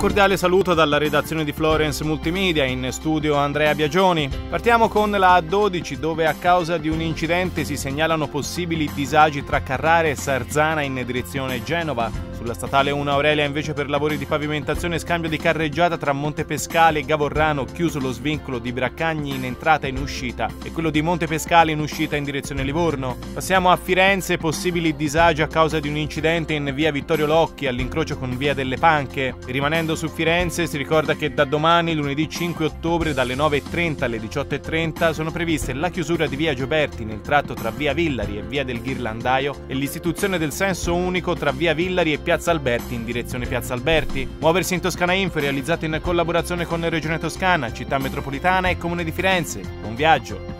cordiale saluto dalla redazione di Florence Multimedia, in studio Andrea Biagioni. Partiamo con la A12 dove a causa di un incidente si segnalano possibili disagi tra Carrara e Sarzana in direzione Genova. Sulla statale 1 Aurelia invece per lavori di pavimentazione e scambio di carreggiata tra Montepescale e Gavorrano chiuso lo svincolo di Braccagni in entrata e in uscita e quello di Montepescale in uscita in direzione Livorno. Passiamo a Firenze, possibili disagi a causa di un incidente in via Vittorio Locchi all'incrocio con via delle Panche. Rimanendo su Firenze si ricorda che da domani, lunedì 5 ottobre, dalle 9.30 alle 18.30 sono previste la chiusura di via Gioberti nel tratto tra via Villari e via del Ghirlandaio e l'istituzione del senso unico tra via Villari e Piazza Alberti in direzione Piazza Alberti. Muoversi in Toscana Info realizzato in collaborazione con Regione Toscana, Città Metropolitana e Comune di Firenze. Buon viaggio!